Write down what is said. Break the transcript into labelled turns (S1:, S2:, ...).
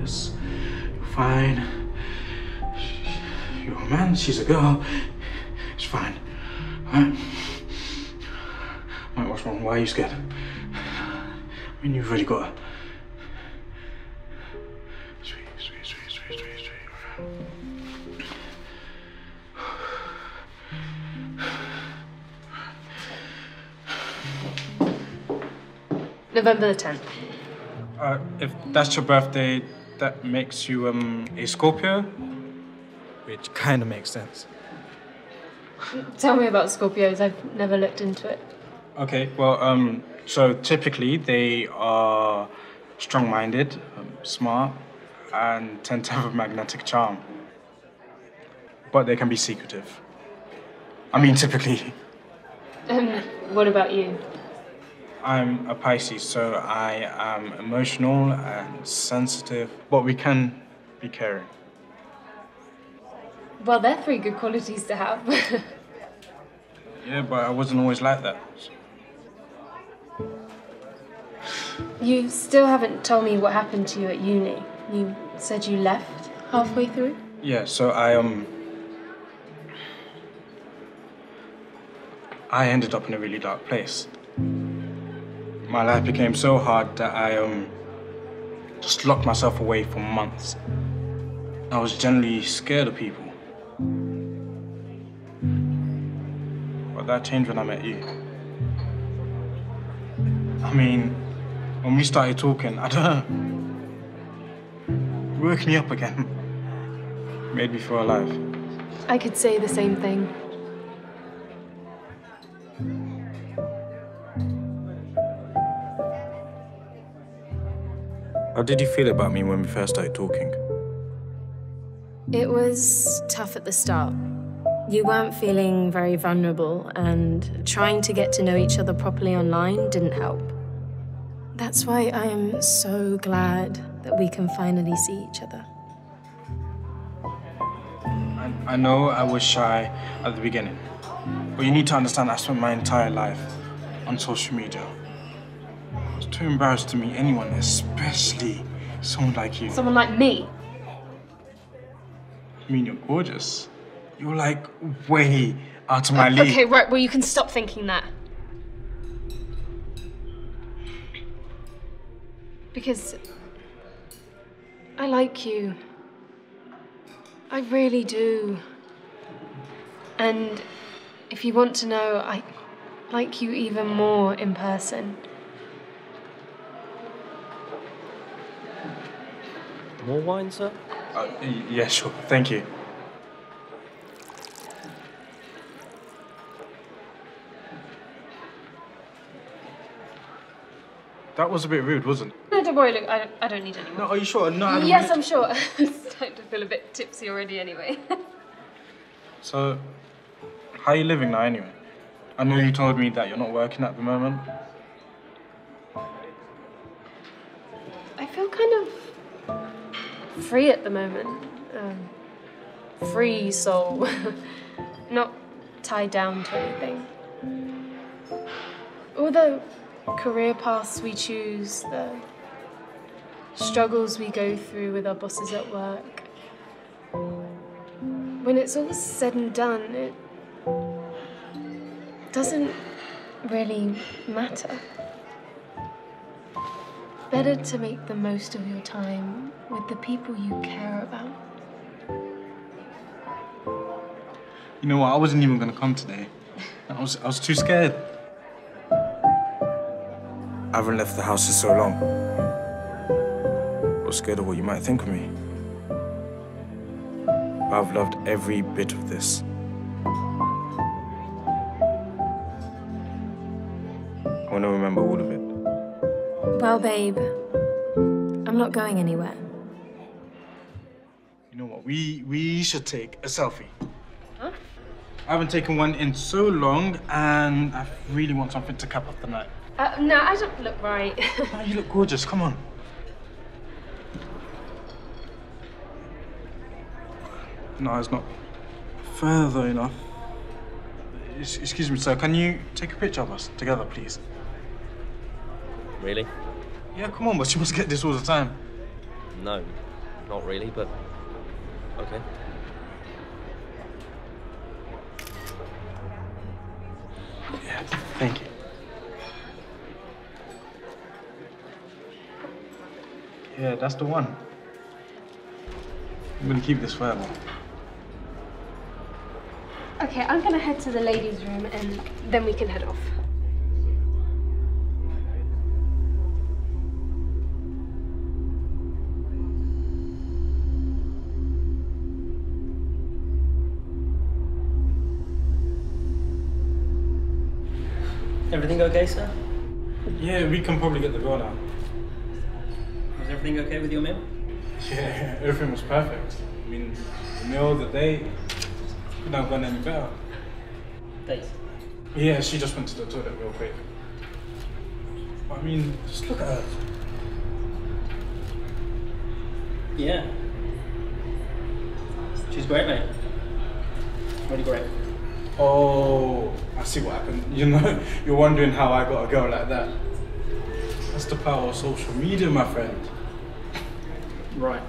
S1: got this. You're fine. You're a man, she's a girl. It's fine. Alright? Alright, what's wrong? Why are you scared? I mean, you've already got her. Sweet, sweet, sweet, sweet, sweet, sweet.
S2: November the 10th.
S1: Uh, if that's your birthday, that makes you um, a Scorpio, which kind of makes sense.
S2: Tell me about Scorpios. I've never looked into it.
S1: Okay, well, um, so typically they are strong-minded, um, smart, and tend to have a magnetic charm. But they can be secretive. I mean, typically,
S2: Um, what about you?
S1: I'm a Pisces, so I am emotional and sensitive, but we can be caring.
S2: Well, they're three good qualities to have.
S1: Yeah, but I wasn't always like that.
S2: you still haven't told me what happened to you at uni. You said you left halfway through?
S1: Yeah, so I um I ended up in a really dark place. My life became so hard that I um just locked myself away for months. I was generally scared of people. But that changed when I met you. I mean, when we started talking, I don't know. Woke me up again. Made me feel alive.
S2: I could say the same thing.
S1: How did you feel about me when we first started talking?
S2: It was tough at the start. You weren't feeling very vulnerable, and trying to get to know each other properly online didn't help. That's why I am so glad that we can finally see each other.
S1: I, I know I was shy at the beginning, but you need to understand I spent my entire life on social media. Too embarrassed to meet anyone, especially someone like you.
S2: Someone like me?
S1: I mean, you're gorgeous. You're like way out of my league.
S2: Okay, right, well, you can stop thinking that. Because I like you. I really do. And if you want to know, I like you even more in person.
S3: More wine, sir?
S1: Uh, y- yeah, sure. Thank you. That was a bit rude, wasn't it?
S2: No, don't worry, look, I don't, I don't need any more.
S1: No, are you sure? No, I'm
S2: yes, I'm sure. I'm starting to feel a bit tipsy already anyway.
S1: So, how are you living now anyway? I know you told me that you're not working at the moment.
S2: I feel kind of free at the moment. Um, free soul. Not tied down to anything. All the career paths we choose, the struggles we go through with our bosses at work. When it's all said and done, it doesn't really matter. Better to make the most of your time with the people you care about.
S1: You know what? I wasn't even gonna come today. I was, I was too scared. I haven't left the house in so long. I was scared of what you might think of me. But I've loved every bit of this. I want to remember all of it.
S2: Well, babe, I'm not going anywhere.
S1: You know what? We we should take a selfie. Huh? I haven't taken one in so long, and I really want something to cap off the night.
S2: Uh, no, I don't look right.
S1: Oh, you look gorgeous. Come on. No, it's not further enough. Es- Excuse me, sir. Can you take a picture of us together, please?
S3: Really?
S1: Yeah, come on, but you must get this all the time.
S3: no, not really, but okay.
S1: Yeah, thank you. Yeah, that's the one. I'm gonna keep this forever.
S2: Okay, I'm gonna head to the ladies' room and then we can head off.
S3: Everything okay, sir?
S1: Yeah, we can probably get the girl now.
S3: Was everything okay with your meal?
S1: Yeah, everything was perfect. I mean, the meal, the day, couldn't have gone any better.
S3: Days.
S1: Yeah, she just went to the toilet real quick. I mean, just look at her.
S3: Yeah. She's great, mate. Really great.
S1: Oh, I see what happened. You know, you're wondering how I got a girl like that. That's the power of social media, my friend.
S3: Right.